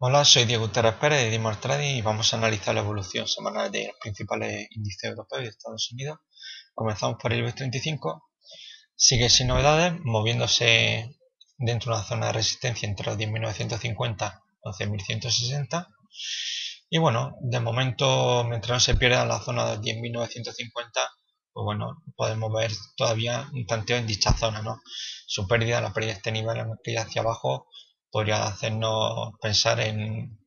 Hola, soy Diego Gutiérrez Pérez de Dimor Trading y vamos a analizar la evolución semanal de los principales índices europeos y de Estados Unidos. Comenzamos por el IBEX 35, sigue sin novedades, moviéndose dentro de una zona de resistencia entre los 10.950 y 11.160. Y bueno, de momento, mientras no se pierda la zona de 10.950, pues bueno, podemos ver todavía un tanteo en dicha zona, ¿no? Su pérdida, la pérdida de este nivel, la hacia abajo, podría hacernos pensar en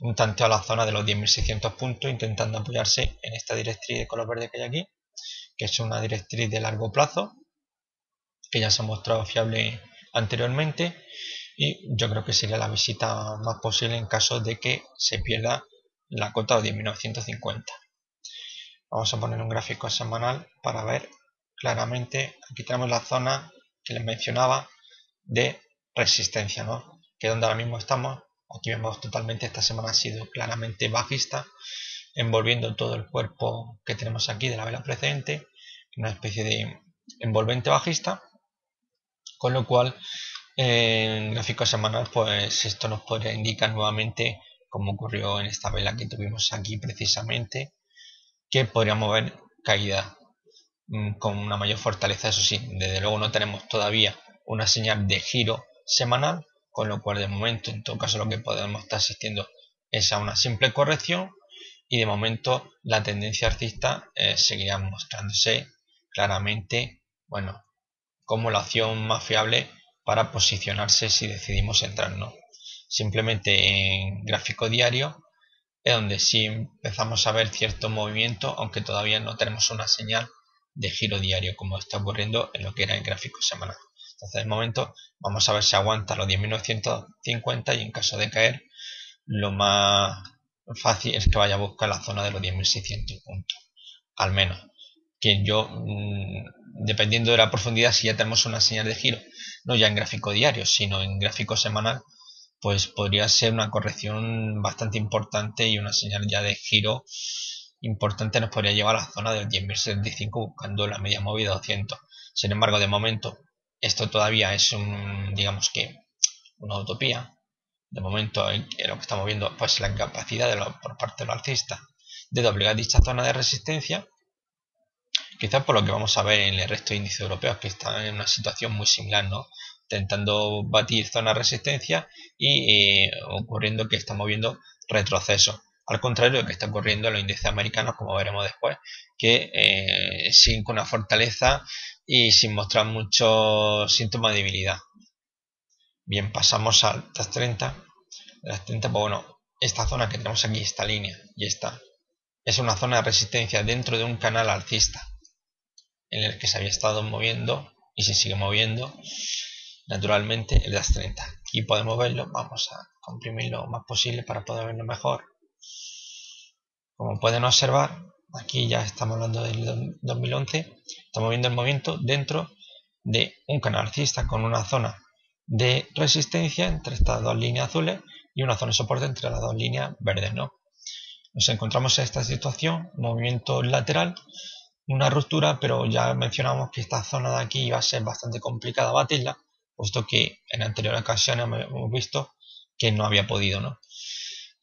un tanteo a la zona de los 10.600 puntos intentando apoyarse en esta directriz de color verde que hay aquí que es una directriz de largo plazo que ya se ha mostrado fiable anteriormente y yo creo que sería la visita más posible en caso de que se pierda la cota de 10.950 vamos a poner un gráfico semanal para ver claramente aquí tenemos la zona que les mencionaba de resistencia ¿no? Que donde ahora mismo estamos, aquí vemos totalmente, esta semana ha sido claramente bajista, envolviendo todo el cuerpo que tenemos aquí de la vela precedente, una especie de envolvente bajista, con lo cual en gráfico semanal pues esto nos podría indicar nuevamente como ocurrió en esta vela que tuvimos aquí precisamente que podríamos ver caída mm, con una mayor fortaleza eso sí desde luego no tenemos todavía una señal de giro semanal con lo cual de momento en todo caso lo que podemos estar asistiendo es a una simple corrección y de momento la tendencia alcista eh, seguirá mostrándose claramente bueno como la opción más fiable para posicionarse si decidimos entrar no simplemente en gráfico diario es donde sí empezamos a ver cierto movimiento aunque todavía no tenemos una señal de giro diario como está ocurriendo en lo que era el gráfico semanal entonces, de momento, vamos a ver si aguanta los 10.950 y en caso de caer, lo más fácil es que vaya a buscar la zona de los 10.600 puntos. Al menos. Que yo, mm, dependiendo de la profundidad, si ya tenemos una señal de giro, no ya en gráfico diario, sino en gráfico semanal, pues podría ser una corrección bastante importante y una señal ya de giro importante nos podría llevar a la zona del 10.075 buscando la media móvil de 200. Sin embargo, de momento esto todavía es un, digamos que, una utopía. De momento, lo que estamos viendo, pues la incapacidad por parte de los alcistas de doblegar dicha zona de resistencia. Quizás por lo que vamos a ver en el resto de índices europeos, que están en una situación muy similar, ¿no? Intentando batir zona de resistencia y eh, ocurriendo que estamos viendo retroceso. Al contrario de lo que está ocurriendo en los índices americanos, como veremos después, que eh, con una fortaleza y sin mostrar muchos síntomas de debilidad. Bien, pasamos al TAS 30. Las 30, pues bueno, esta zona que tenemos aquí, esta línea y esta, es una zona de resistencia dentro de un canal alcista en el que se había estado moviendo y se sigue moviendo naturalmente el DAS 30. Aquí podemos verlo, vamos a comprimir lo más posible para poder verlo mejor. Como pueden observar, aquí ya estamos hablando del 2011, estamos viendo el movimiento dentro de un canal con una zona de resistencia entre estas dos líneas azules y una zona de soporte entre las dos líneas verdes. ¿no? Nos encontramos en esta situación, movimiento lateral, una ruptura, pero ya mencionamos que esta zona de aquí iba a ser bastante complicada batirla, puesto que en anteriores ocasiones hemos visto que no había podido. ¿no?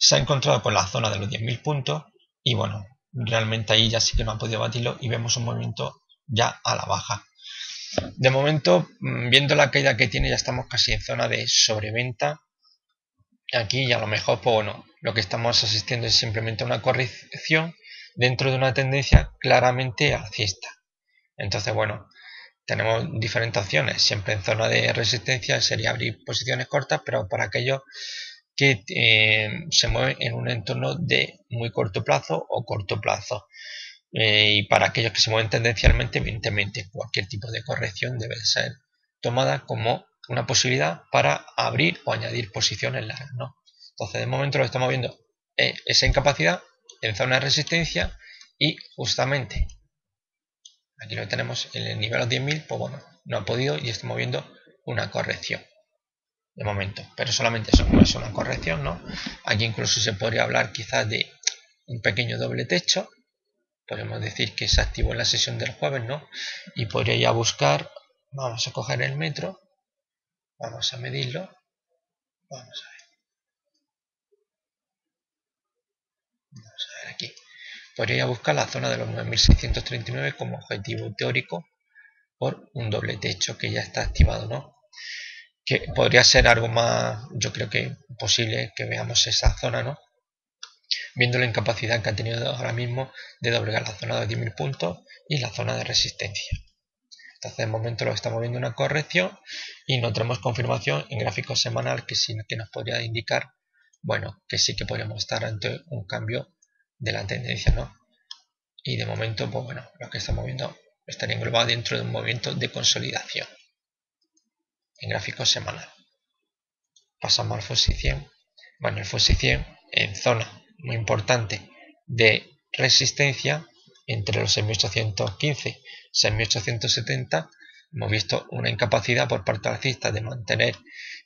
Se ha encontrado con la zona de los 10.000 puntos y bueno, realmente ahí ya sí que no ha podido batirlo y vemos un movimiento ya a la baja. De momento, mm, viendo la caída que tiene, ya estamos casi en zona de sobreventa. Aquí y a lo mejor, pues bueno, lo que estamos asistiendo es simplemente una corrección dentro de una tendencia claramente alcista. Entonces, bueno, tenemos diferentes opciones. Siempre en zona de resistencia sería abrir posiciones cortas, pero para aquellos que eh, se mueve en un entorno de muy corto plazo o corto plazo. Eh, y para aquellos que se mueven tendencialmente, evidentemente cualquier tipo de corrección debe ser tomada como una posibilidad para abrir o añadir posiciones largas. ¿no? Entonces, de momento lo estamos viendo eh, esa incapacidad en zona de resistencia y justamente aquí lo tenemos en el nivel de 10.000, pues bueno, no ha podido y estamos viendo una corrección de momento, pero solamente eso, es una corrección, ¿no? Aquí incluso se podría hablar quizás de un pequeño doble techo, podemos decir que se activó en la sesión del jueves, ¿no? Y podría ya buscar, vamos a coger el metro, vamos a medirlo, vamos a ver, vamos a ver aquí, podría ya buscar la zona de los 9.639 como objetivo teórico por un doble techo que ya está activado, ¿no? Que podría ser algo más, yo creo que posible que veamos esa zona, ¿no? Viendo la incapacidad que ha tenido ahora mismo de doblegar la zona de 10.000 puntos y la zona de resistencia. Entonces, de momento lo estamos viendo una corrección y no tenemos confirmación en gráfico semanal que sí que nos podría indicar, bueno, que sí que podríamos estar ante un cambio de la tendencia, ¿no? Y de momento, pues bueno, lo que estamos viendo estaría englobado dentro de un movimiento de consolidación en gráfico semanal. Pasamos al FTSE 100. Bueno, el FTSE 100 en zona muy importante de resistencia entre los 6815 y 6870 hemos visto una incapacidad por parte alcista de mantener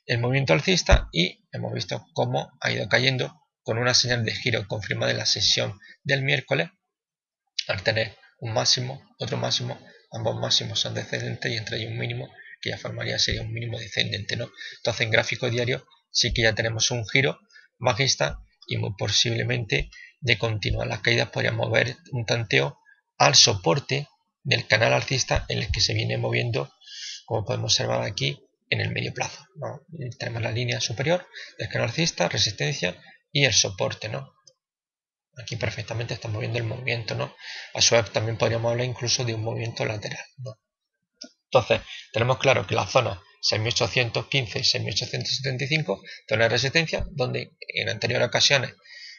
el movimiento alcista y hemos visto cómo ha ido cayendo con una señal de giro confirmada en la sesión del miércoles al tener un máximo, otro máximo, ambos máximos son descendentes y entre ellos un mínimo que ya formaría sería un mínimo descendente, ¿no? Entonces en gráfico diario sí que ya tenemos un giro bajista y muy posiblemente de continuar las caídas podríamos ver un tanteo al soporte del canal alcista en el que se viene moviendo, como podemos observar aquí, en el medio plazo. Tenemos la línea superior del canal alcista, resistencia y el soporte, ¿no? Aquí perfectamente estamos viendo el movimiento, ¿no? A su vez también podríamos hablar incluso de un movimiento lateral, Entonces, tenemos claro que la zona 6815 y 6875, zona de resistencia, donde en anteriores ocasiones,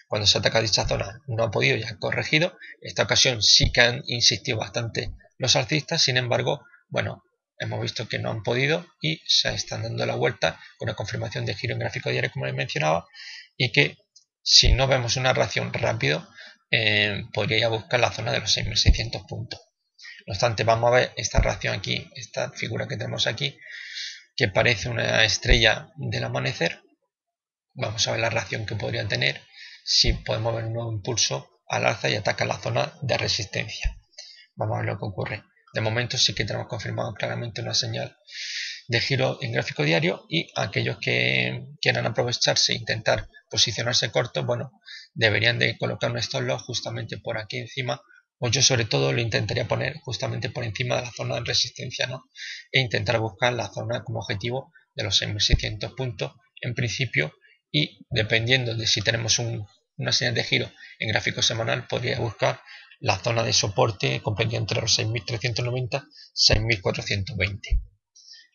cuando se ataca dicha zona, no ha podido y ha corregido. Esta ocasión sí que han insistido bastante los alcistas, sin embargo, bueno, hemos visto que no han podido y se están dando la vuelta con una confirmación de giro en gráfico diario, como les mencionaba, y que si no vemos una reacción rápido, eh, podría buscar la zona de los 6600 puntos. No obstante, vamos a ver esta reacción aquí, esta figura que tenemos aquí, que parece una estrella del amanecer. Vamos a ver la reacción que podría tener si podemos ver un nuevo impulso al alza y ataca la zona de resistencia. Vamos a ver lo que ocurre. De momento sí que tenemos confirmado claramente una señal de giro en gráfico diario y aquellos que quieran aprovecharse e intentar posicionarse corto, bueno, deberían de colocar un stop loss justamente por aquí encima o yo sobre todo lo intentaría poner justamente por encima de la zona de resistencia ¿no? e intentar buscar la zona como objetivo de los 6600 puntos en principio y dependiendo de si tenemos una señal de giro en gráfico semanal podría buscar la zona de soporte comprendida entre los 6390 y 6420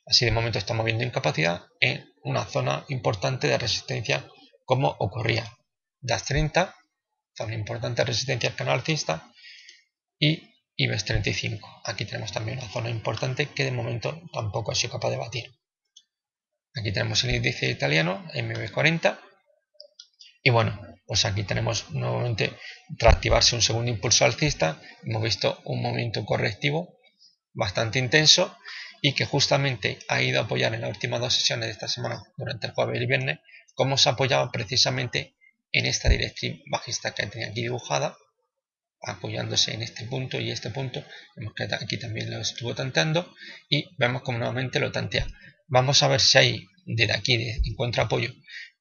Así de momento estamos viendo incapacidad en una zona importante de resistencia como ocurría DAS 30, zona importante de resistencia al canal alcista y IBEX 35. Aquí tenemos también una zona importante que de momento tampoco ha sido capaz de batir. Aquí tenemos el índice italiano, MB40. Y bueno, pues aquí tenemos nuevamente, tras activarse un segundo impulso alcista, hemos visto un movimiento correctivo bastante intenso y que justamente ha ido a apoyar en las últimas dos sesiones de esta semana, durante el jueves y el viernes, como se apoyaba precisamente en esta directriz bajista que tenía aquí dibujada, apoyándose en este punto y este punto. Vemos que aquí también lo estuvo tanteando y vemos como nuevamente lo tantea. Vamos a ver si hay desde aquí encuentra apoyo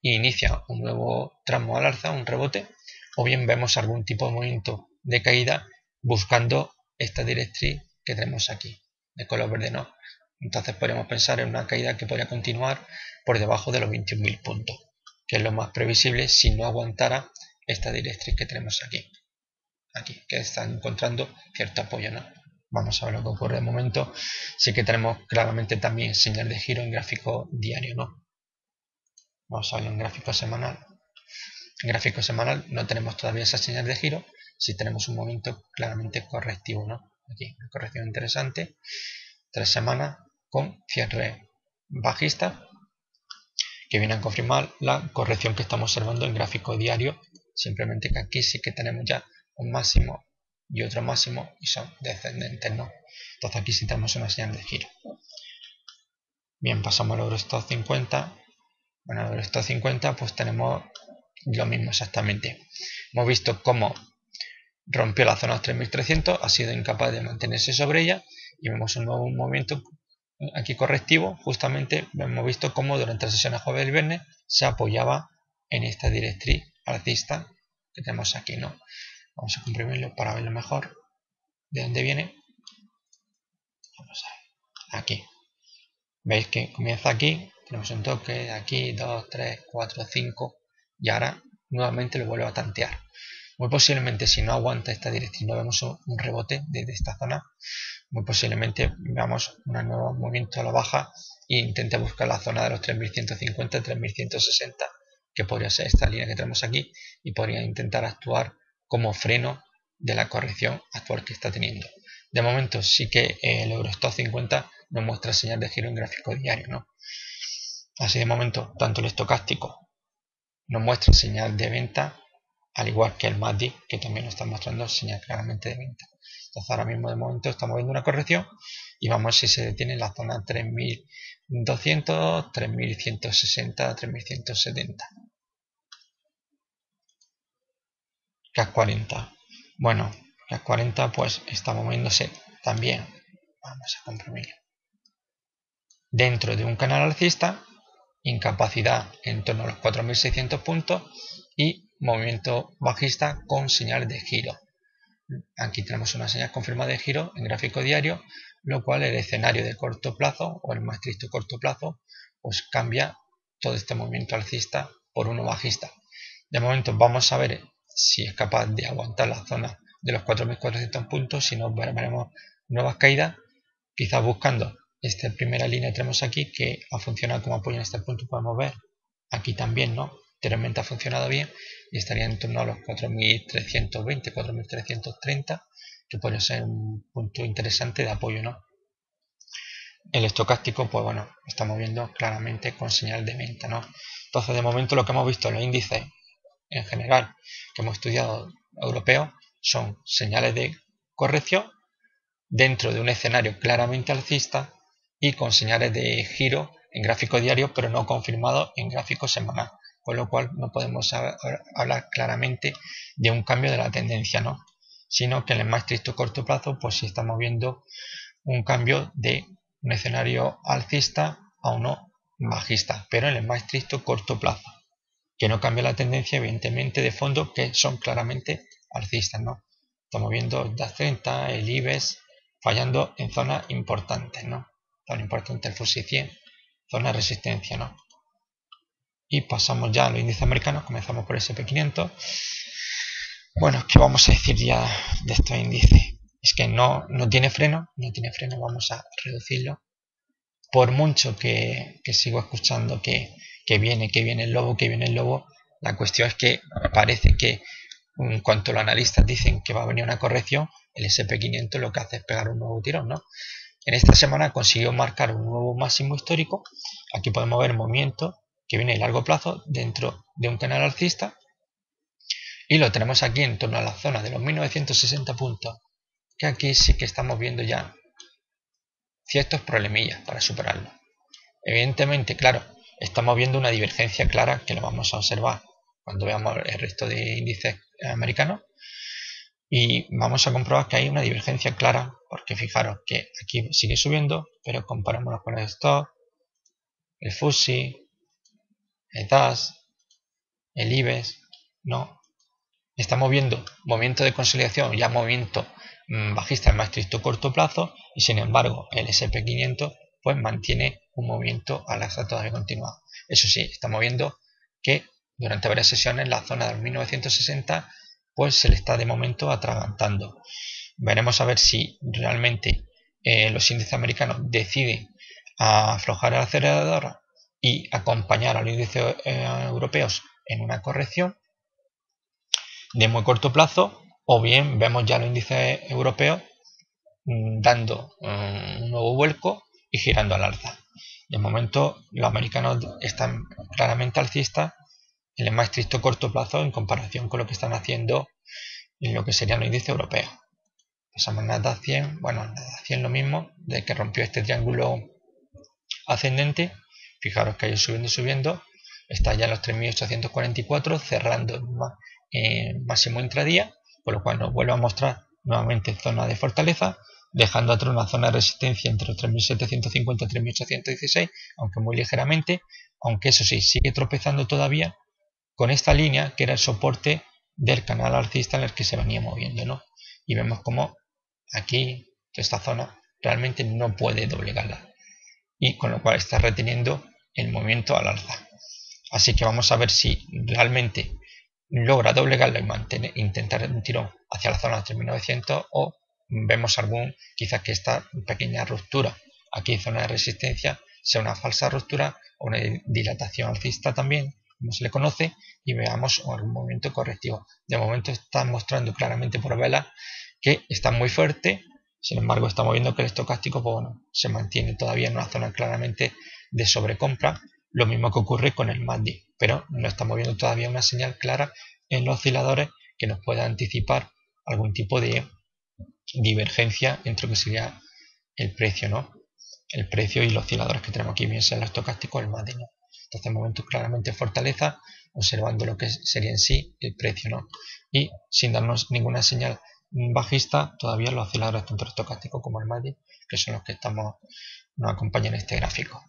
e inicia un nuevo tramo al alza, un rebote, o bien vemos algún tipo de movimiento de caída buscando esta directriz que tenemos aquí, de color verde no, entonces podríamos pensar en una caída que podría continuar por debajo de los 21.000 puntos, que es lo más previsible si no aguantara esta directriz que tenemos aquí. Aquí, que está encontrando cierto apoyo, ¿no? Vamos a ver lo que ocurre de momento. Sí que tenemos claramente también señal de giro en gráfico diario, ¿no? Vamos a verlo en gráfico semanal. Gráfico semanal no tenemos todavía esa señal de giro, si tenemos un momento claramente correctivo, ¿no? Aquí, una corrección interesante. Tres semanas con cierre bajista que viene a confirmar la corrección que estamos observando en gráfico diario simplemente que aquí sí que tenemos ya un máximo y otro máximo y son descendentes no entonces aquí sí tenemos una señal de giro. Bien pasamos al Eurostock 50 bueno el Eurostock 50 pues tenemos lo mismo exactamente. Hemos visto cómo rompió la zona 3300 ha sido incapaz de mantenerse sobre ella y vemos un nuevo movimiento aquí correctivo, justamente hemos visto cómo durante la sesión de jueves y viernes se apoyaba en esta directriz alcista que tenemos aquí, ¿no? Vamos a comprimirlo para verlo mejor. ¿De dónde viene? Aquí. Veis que comienza aquí. Tenemos un toque. Aquí, 2, 3, 4, 5. Y ahora nuevamente lo vuelvo a tantear. Muy posiblemente si no aguanta esta dirección no vemos un rebote desde esta zona, muy posiblemente veamos un nuevo movimiento a la baja e intente buscar la zona de los 3150, 3160, que podría ser esta línea que tenemos aquí y podría intentar actuar como freno de la corrección actual que está teniendo. De momento sí que el Eurostock 50 nos muestra señal de giro en gráfico diario, ¿no? Así de momento, tanto el estocástico nos muestra señal de venta al igual que el MACD que también nos está mostrando señal claramente de venta. Entonces ahora mismo de momento estamos viendo una corrección y vamos a ver si se detiene en la zona 3200, 3160, 3170. CAC 40. Bueno, CAC 40 pues está moviéndose también. Vamos a comprimir. Dentro de un canal alcista, incapacidad en torno a los 4600 puntos y movimiento bajista con señal de giro. Aquí tenemos una señal confirmada de giro en gráfico diario, lo cual el escenario de corto plazo o el más estricto corto plazo pues cambia todo este movimiento alcista por uno bajista. De momento vamos a ver si es capaz de aguantar la zona de los 4.400 puntos, si no veremos nuevas caídas, quizás buscando esta primera línea que tenemos aquí que ha funcionado como apoyo en este punto, podemos ver aquí también, ¿no? anteriormente ha funcionado bien y estaría en torno a los 4.320, 4.330, que podría ser un punto interesante de apoyo, ¿no? El estocástico, pues bueno, estamos viendo claramente con señal de venta, ¿no? Entonces, de momento lo que hemos visto en los índices en general que hemos estudiado europeos son señales de corrección dentro de un escenario claramente alcista y con señales de giro en gráfico diario, pero no confirmado en gráfico semanal con lo cual no podemos hablar claramente de un cambio de la tendencia, ¿no? sino que en el más estricto corto plazo, pues sí estamos viendo un cambio de un escenario alcista a uno bajista, pero en el más estricto corto plazo, que no cambia la tendencia, evidentemente, de fondo, que son claramente alcistas, ¿no? Estamos viendo el DAX 30, el IBEX, fallando en zonas importantes, ¿no? Zona importante el FTSE 100, zona de resistencia, ¿no? y pasamos ya a los índices americanos, comenzamos por SP500. Bueno, ¿qué vamos a decir ya de estos índices? Es que no, no tiene freno, no tiene freno, vamos a reducirlo. Por mucho que, sigo escuchando que, que, viene, que viene el lobo, que viene el lobo, la cuestión es que parece que en cuanto los analistas dicen que va a venir una corrección, el SP500 lo que hace es pegar un nuevo tirón, ¿no? En esta semana consiguió marcar un nuevo máximo histórico. Aquí podemos ver movimiento que viene a largo plazo dentro de un canal alcista y lo tenemos aquí en torno a la zona de los 1960 puntos que aquí sí que estamos viendo ya ciertos problemillas para superarlo evidentemente claro estamos viendo una divergencia clara que lo vamos a observar cuando veamos el resto de índices americanos y vamos a comprobar que hay una divergencia clara porque fijaros que aquí sigue subiendo pero comparamos con el stock el FUSI el DAS, el IBEX, no. Estamos viendo movimiento de consolidación, ya movimiento mm, bajista en más estricto corto plazo y sin embargo el SP500 pues mantiene un movimiento al alza todavía continuado. Eso sí, estamos viendo que durante varias sesiones la zona del 1960 pues se le está de momento atragantando. Veremos a ver si realmente eh, los índices americanos deciden aflojar el acelerador y acompañar a los índices eh, europeos en una corrección de muy corto plazo o bien vemos ya los índices europeos mm, dando mm, un nuevo vuelco y girando al alza. De momento los americanos están claramente alcistas en el más estricto corto plazo en comparación con lo que están haciendo en lo que serían los índices europeos. Pasamos nada 100, bueno, nada 100 lo mismo, de que rompió este triángulo ascendente Fijaros que ha subiendo y subiendo. Está ya en los 3.844, cerrando en máximo intradía, por lo cual nos vuelve a mostrar nuevamente zona de fortaleza, dejando atrás una zona de resistencia entre los 3.750 y 3.816, aunque muy ligeramente, aunque eso sí, sigue tropezando todavía con esta línea que era el soporte del canal alcista en el que se venía moviendo, ¿no? Y vemos como aquí, esta zona, realmente no puede doblegarla. Y con lo cual está reteniendo el movimiento al alza. Así que vamos a ver si realmente logra doblegarla y mantener, intentar un tirón hacia la zona de 3900 o vemos algún, quizás que esta pequeña ruptura aquí zona de resistencia sea una falsa ruptura o una dilatación alcista también, como se le conoce, y veamos algún movimiento correctivo. De momento está mostrando claramente por vela que está muy fuerte, sin embargo estamos viendo que el estocástico pues se mantiene todavía en una zona claramente de sobrecompra, lo mismo que ocurre con el MACD, pero no estamos viendo todavía una señal clara en los osciladores que nos pueda anticipar algún tipo de divergencia entre lo que sería el precio, ¿no? El precio y los osciladores que tenemos aquí, bien sea el estocástico o el MACD, ¿no? Entonces, momento claramente fortaleza, observando lo que sería en sí el precio, ¿no? Y sin darnos ninguna señal bajista, todavía los osciladores tanto el estocástico como el MACD, que son los que estamos, nos acompañan en este gráfico.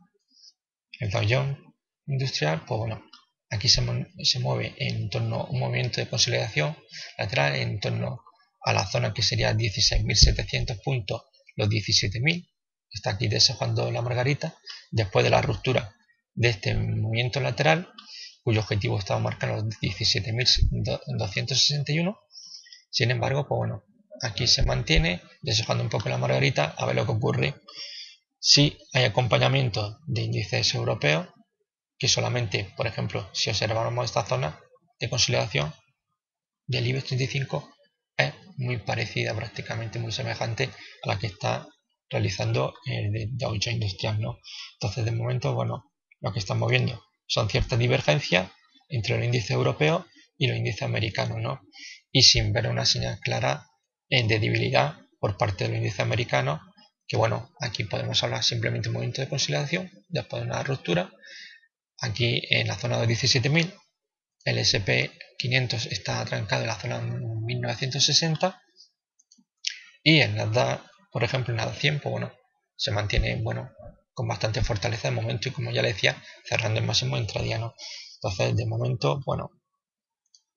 El Dow Jones industrial, pues bueno, aquí se, se mueve en torno a un movimiento de consolidación lateral en torno a la zona que sería 16.700 puntos, los 17.000, está aquí deshojando la margarita, después de la ruptura de este movimiento lateral, cuyo objetivo estaba marcado los 17.261. Sin embargo, pues bueno, aquí se mantiene deshojando un poco la margarita, a ver lo que ocurre si hay acompañamiento de índices europeos, que solamente, por ejemplo, si observamos esta zona de consolidación del IBEX 35, es muy parecida, prácticamente muy semejante a la que está realizando el Dow Jones Industrial, ¿no? Entonces, de momento, bueno, lo que estamos viendo son ciertas divergencias entre los índices europeos y los índices americanos, ¿no? Y sin ver una señal clara de debilidad por parte del índice americano, que bueno, aquí podemos hablar simplemente de un movimiento de consolidación después de una ruptura. Aquí en la zona de 17.000 el SP500 está atrancado en la zona 1960 y en Nasdaq, por ejemplo, en Nasdaq 100, pues bueno, se mantiene bueno con bastante fortaleza de momento y como ya le decía, cerrando el máximo intradiano. Entonces, de momento, bueno,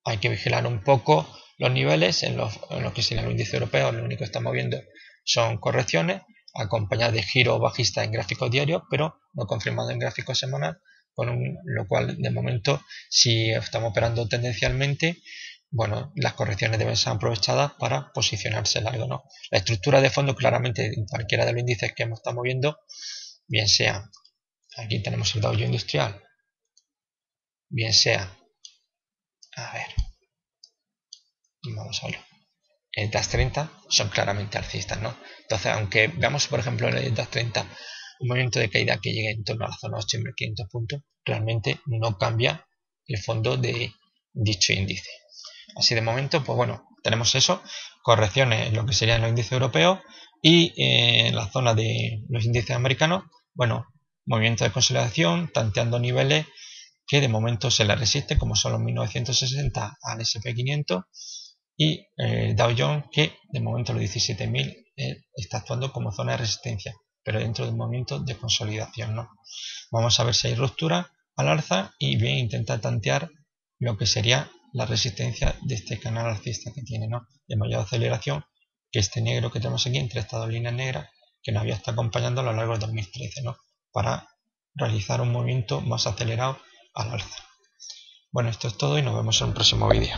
hay que vigilar un poco los niveles en, los, en lo que sería el índice europeo, lo único que estamos viendo son correcciones acompañadas de giro bajista en gráficos diarios, pero no confirmado en gráfico semanal con lo cual de momento si estamos operando tendencialmente bueno, las correcciones deben ser aprovechadas para posicionarse largo, ¿no? La estructura de fondo claramente en cualquiera de los índices que estamos viendo, bien sea, aquí tenemos el Dow Industrial, bien sea, a ver, vamos a verlo, el DAX 30 son claramente alcistas, ¿no? Entonces, aunque veamos, por ejemplo, en el DAX 30 un movimiento de caída que llegue en torno a la zona 8.500 puntos, realmente no cambia el fondo de dicho índice. Así de momento, pues bueno, tenemos eso, correcciones en lo que sería los índices europeos y en la zona de los índices americanos, bueno, movimiento de consolidación, tanteando niveles que de momento se le resiste, como son los 1960 al SP500 y el Dow Jones, que de momento los 17.000 eh, está actuando como zona de resistencia pero dentro de un movimiento de consolidación. ¿no? Vamos a ver si hay ruptura al alza y bien intentar tantear lo que sería la resistencia de este canal alcista que tiene ¿no? de mayor aceleración que este negro que tenemos aquí entre estas dos líneas negras que nos había estado acompañando a lo largo del 2013 ¿no? para realizar un movimiento más acelerado al alza. Bueno, esto es todo y nos vemos en un próximo vídeo.